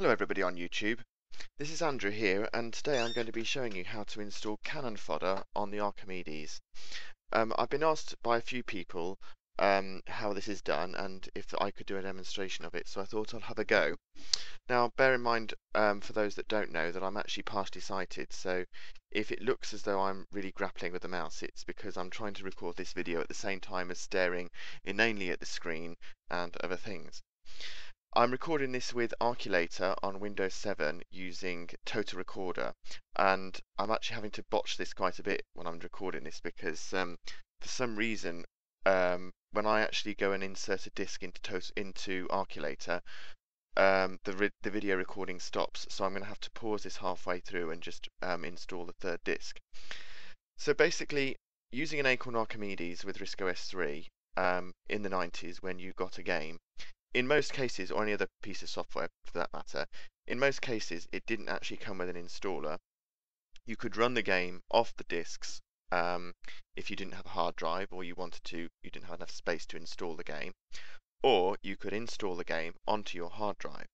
Hello everybody on YouTube. This is Andrew here and today I'm going to be showing you how to install Cannon Fodder on the Archimedes. Um, I've been asked by a few people um, how this is done and if I could do a demonstration of it so I thought I'd have a go. Now bear in mind um, for those that don't know that I'm actually partially sighted so if it looks as though I'm really grappling with the mouse it's because I'm trying to record this video at the same time as staring inanely at the screen and other things. I'm recording this with Arculator on Windows 7 using Total Recorder and I'm actually having to botch this quite a bit when I'm recording this because um, for some reason um, when I actually go and insert a disk into Total, into Arculator um, the, the video recording stops so I'm going to have to pause this halfway through and just um, install the third disk. So basically using an Acorn Archimedes with RISC OS 3 um, in the 90s when you got a game in most cases, or any other piece of software for that matter, in most cases it didn't actually come with an installer. You could run the game off the disks um, if you didn't have a hard drive or you wanted to, you didn't have enough space to install the game, or you could install the game onto your hard drive.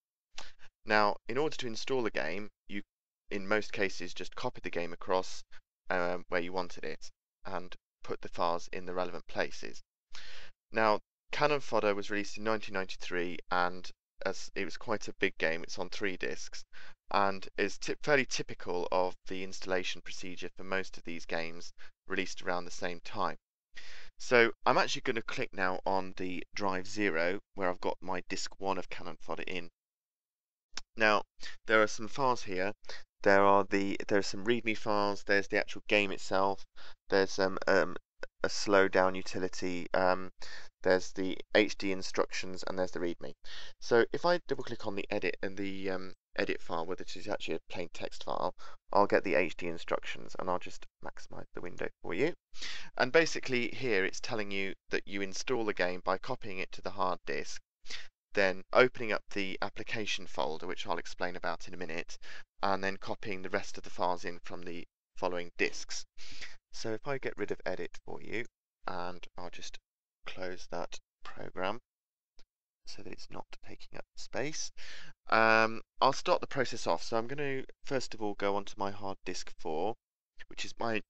Now, in order to install the game, you, in most cases, just copy the game across um, where you wanted it and put the files in the relevant places. Now, Cannon Fodder was released in 1993 and as it was quite a big game, it's on three discs and is fairly typical of the installation procedure for most of these games released around the same time. So I'm actually going to click now on the drive 0 where I've got my disk 1 of Cannon Fodder in. Now there are some files here. There are the there are some README files. There's the actual game itself. There's um, um a slowdown utility. Um, there's the HD instructions and there's the README. So if I double click on the edit and the um, edit file, which is actually a plain text file, I'll get the HD instructions and I'll just maximize the window for you. And basically here it's telling you that you install the game by copying it to the hard disk, then opening up the application folder, which I'll explain about in a minute, and then copying the rest of the files in from the following disks. So if I get rid of edit for you, and I'll just close that program so that it's not taking up space. Um, I'll start the process off. So I'm going to first of all go onto my hard disk 4, which is my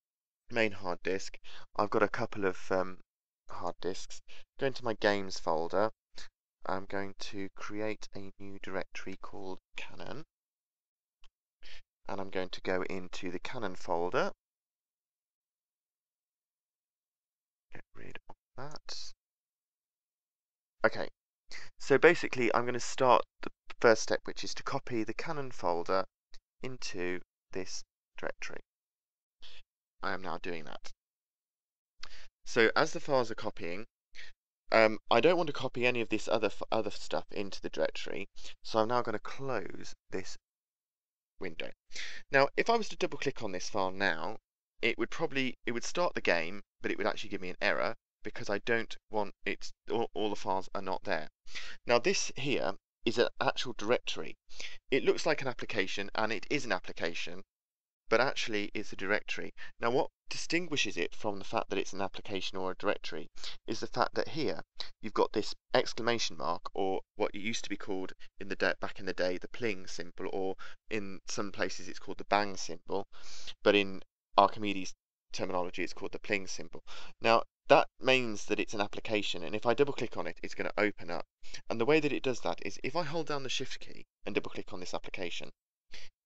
main hard disk. I've got a couple of um, hard disks. Go into my games folder. I'm going to create a new directory called Cannon. And I'm going to go into the Cannon folder. Get rid of that. Okay, so basically I'm going to start the first step, which is to copy the Cannon folder into this directory. I am now doing that. So as the files are copying, um, I don't want to copy any of this other other stuff into the directory, so I'm now going to close this window. Now, if I was to double click on this file now, it would probably it would start the game, but it would actually give me an error because I don't want it, all, all the files are not there. Now this here is an actual directory. It looks like an application and it is an application, but actually it's a directory. Now what distinguishes it from the fact that it's an application or a directory is the fact that here you've got this exclamation mark or what used to be called in the back in the day the pling symbol or in some places it's called the bang symbol but in Archimedes terminology it's called the pling symbol. Now that means that it's an application and if I double click on it it's going to open up. And the way that it does that is if I hold down the shift key and double click on this application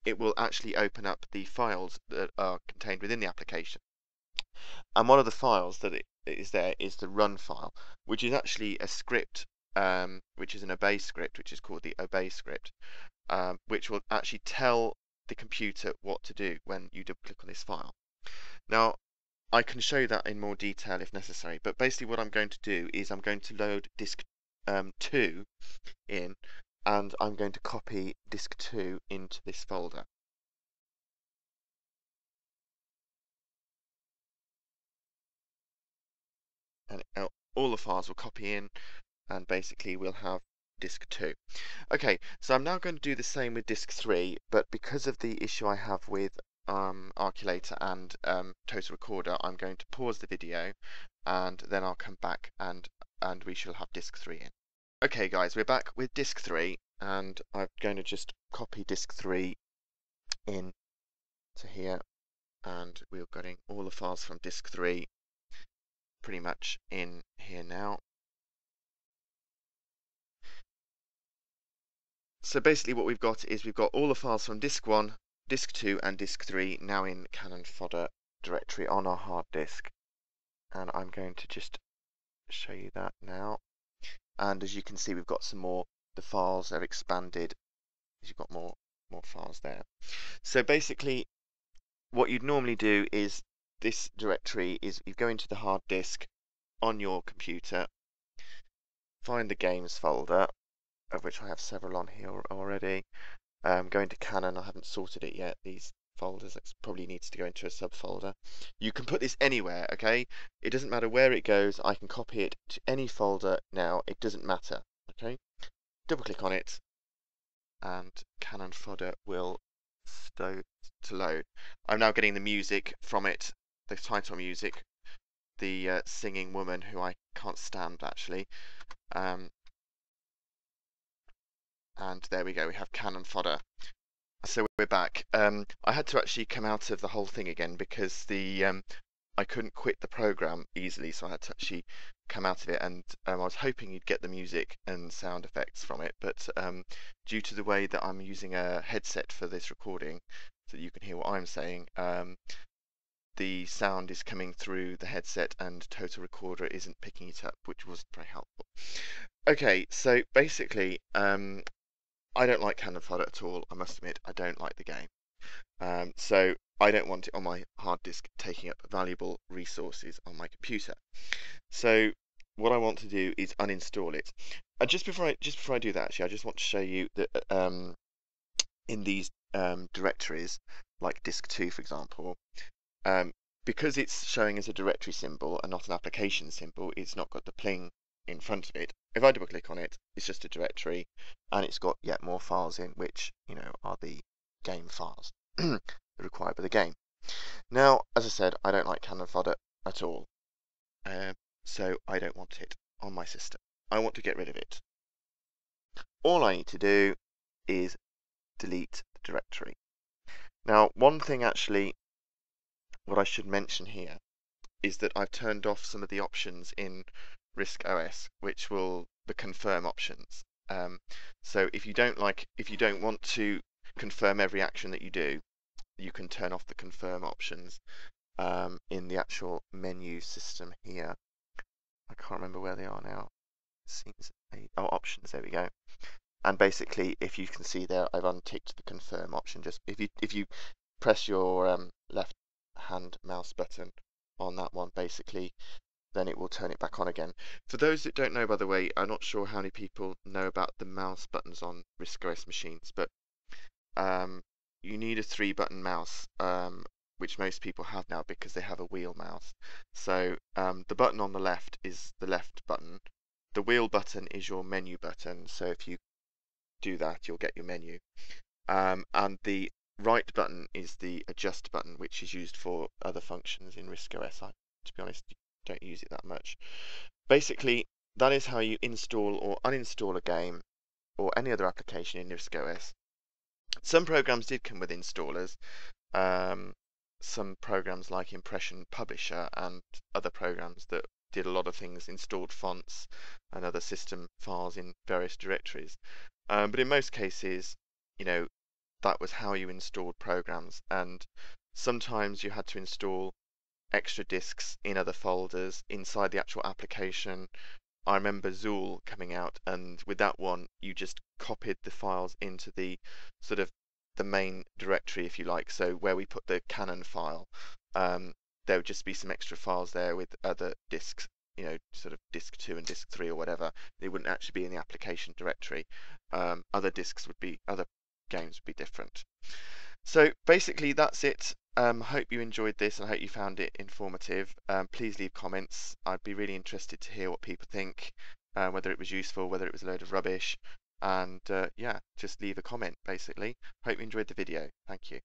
it will actually open up the files that are contained within the application. And one of the files that is there is the run file which is actually a script um, which is an obey script which is called the obey script um, which will actually tell the computer what to do when you double click on this file now I can show that in more detail if necessary, but basically what I'm going to do is I'm going to load disk um, 2 in and I'm going to copy disk 2 into this folder. And all the files will copy in and basically we'll have disk 2. Okay, so I'm now going to do the same with disk 3, but because of the issue I have with um, Arculator and um, Total Recorder, I'm going to pause the video and then I'll come back and, and we shall have disk 3 in. Okay guys, we're back with disk 3 and I'm going to just copy disk 3 in to here and we're getting all the files from disk 3 pretty much in here now. So basically what we've got is we've got all the files from disk 1, disk 2 and disk 3 now in Cannon fodder directory on our hard disk. And I'm going to just show you that now. And as you can see we've got some more the files are expanded. You've got more more files there. So basically what you'd normally do is this directory is you go into the hard disk on your computer find the games folder of which I have several on here already um, go into Cannon, I haven't sorted it yet these folders. It probably needs to go into a subfolder. You can put this anywhere, okay? It doesn't matter where it goes. I can copy it to any folder now. It doesn't matter, okay? Double click on it and Cannon fodder will start to load. I'm now getting the music from it, the title music, the uh, singing woman who I can't stand actually. Um, and there we go, we have Cannon fodder. So we're back. Um, I had to actually come out of the whole thing again because the um, I couldn't quit the program easily, so I had to actually come out of it. And um, I was hoping you'd get the music and sound effects from it, but um, due to the way that I'm using a headset for this recording, so that you can hear what I'm saying, um, the sound is coming through the headset and Total Recorder isn't picking it up, which wasn't very helpful. Okay, so basically, um, I don't like Cannon fodder at all. I must admit, I don't like the game. Um, so I don't want it on my hard disk taking up valuable resources on my computer. So what I want to do is uninstall it. And just before I just before I do that, actually, I just want to show you that um, in these um, directories, like disk two, for example, um, because it's showing as a directory symbol and not an application symbol, it's not got the pling in front of it. If I double click on it, it's just a directory and it's got yet more files in which, you know, are the game files required by the game. Now, as I said, I don't like Cannon fodder at all. Uh, so I don't want it on my system. I want to get rid of it. All I need to do is delete the directory. Now, one thing actually, what I should mention here, is that I've turned off some of the options in RISC OS, which will the confirm options. Um, so if you don't like, if you don't want to confirm every action that you do, you can turn off the confirm options um, in the actual menu system here. I can't remember where they are now. Seems oh options. There we go. And basically, if you can see there, I've unticked the confirm option. Just if you if you press your um, left hand mouse button on that one, basically then it will turn it back on again. For those that don't know, by the way, I'm not sure how many people know about the mouse buttons on RISC-OS machines, but um, you need a three-button mouse, um, which most people have now because they have a wheel mouse. So um, the button on the left is the left button. The wheel button is your menu button, so if you do that, you'll get your menu. Um, and the right button is the adjust button, which is used for other functions in RISC-OS. I, to be honest, don't use it that much. Basically, that is how you install or uninstall a game or any other application in RISC-OS. Some programs did come with installers. Um, some programs like Impression Publisher and other programs that did a lot of things, installed fonts and other system files in various directories. Um, but in most cases, you know, that was how you installed programs, and sometimes you had to install extra disks in other folders inside the actual application. I remember Zool coming out, and with that one, you just copied the files into the sort of the main directory, if you like. So where we put the Cannon file, um, there would just be some extra files there with other disks, you know, sort of disk two and disk three or whatever. They wouldn't actually be in the application directory. Um, other disks would be, other games would be different. So basically, that's it. Um, hope you enjoyed this and I hope you found it informative. Um, please leave comments. I'd be really interested to hear what people think, uh, whether it was useful, whether it was a load of rubbish. And uh, yeah, just leave a comment basically. Hope you enjoyed the video. Thank you.